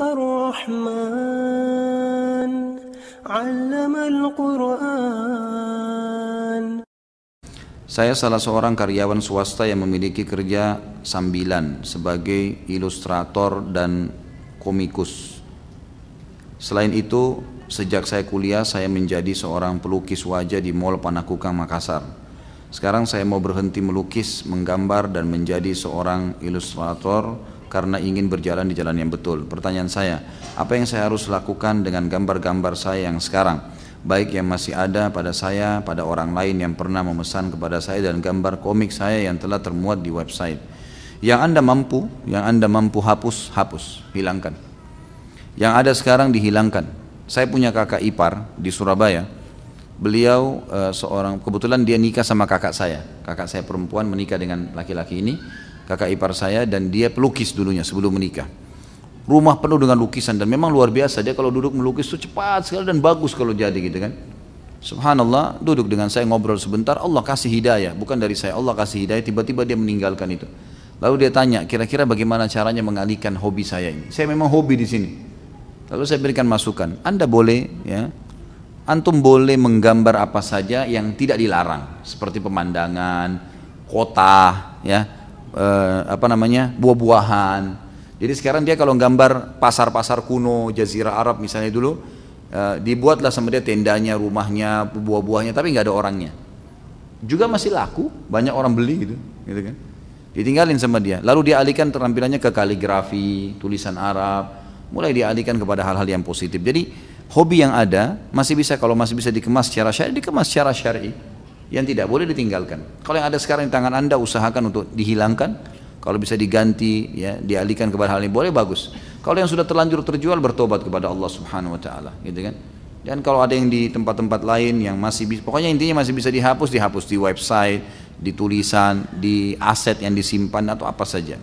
الرحمن علم القرآن Saya salah seorang karyawan swasta yang memiliki kerja sambilan sebagai ilustrator dan komikus. Selain itu, sejak saya kuliah saya menjadi seorang pelukis wajah di Mall Panakukang Makassar. Sekarang saya mau berhenti melukis, menggambar dan menjadi seorang ilustrator karena ingin berjalan di jalan yang betul. Pertanyaan saya, apa yang saya harus lakukan dengan gambar-gambar saya yang sekarang? Baik yang masih ada pada saya, pada orang lain yang pernah memesan kepada saya dan gambar komik saya yang telah termuat di website. Yang Anda mampu, yang Anda mampu hapus, hapus, hilangkan. Yang ada sekarang dihilangkan. Saya punya kakak ipar di Surabaya, beliau uh, seorang kebetulan dia nikah sama kakak saya kakak saya perempuan menikah dengan laki-laki ini kakak ipar saya dan dia pelukis dulunya sebelum menikah. Rumah penuh dengan lukisan dan memang luar biasa. Dia kalau duduk melukis itu cepat sekali dan bagus kalau jadi gitu kan. Subhanallah duduk dengan saya ngobrol sebentar Allah kasih hidayah. Bukan dari saya Allah kasih hidayah. Tiba-tiba dia meninggalkan itu. Lalu dia tanya kira-kira bagaimana caranya mengalihkan hobi saya ini? Saya memang hobi di sini. Lalu saya berikan masukan anda boleh ya. Antum boleh menggambar apa saja yang tidak dilarang. Seperti pemandangan kota ya eh, apa namanya buah-buahan. Jadi sekarang dia kalau gambar pasar-pasar kuno jazirah Arab misalnya dulu eh, dibuatlah sama dia tendanya rumahnya buah-buahnya tapi nggak ada orangnya. Juga masih laku banyak orang beli gitu gitu kan. Ditinggalin sama dia. Lalu dia alihkan terampilannya ke kaligrafi tulisan Arab. Mulai dialihkan kepada hal-hal yang positif. Jadi hobi yang ada masih bisa kalau masih bisa dikemas secara syar'i dikemas secara syar'i yang tidak boleh ditinggalkan. Kalau yang ada sekarang di tangan Anda usahakan untuk dihilangkan, kalau bisa diganti ya dialihkan kepada hal yang boleh bagus. Kalau yang sudah terlanjur terjual bertobat kepada Allah Subhanahu wa taala, gitu kan? Dan kalau ada yang di tempat-tempat lain yang masih pokoknya intinya masih bisa dihapus, dihapus di website, di tulisan, di aset yang disimpan atau apa saja.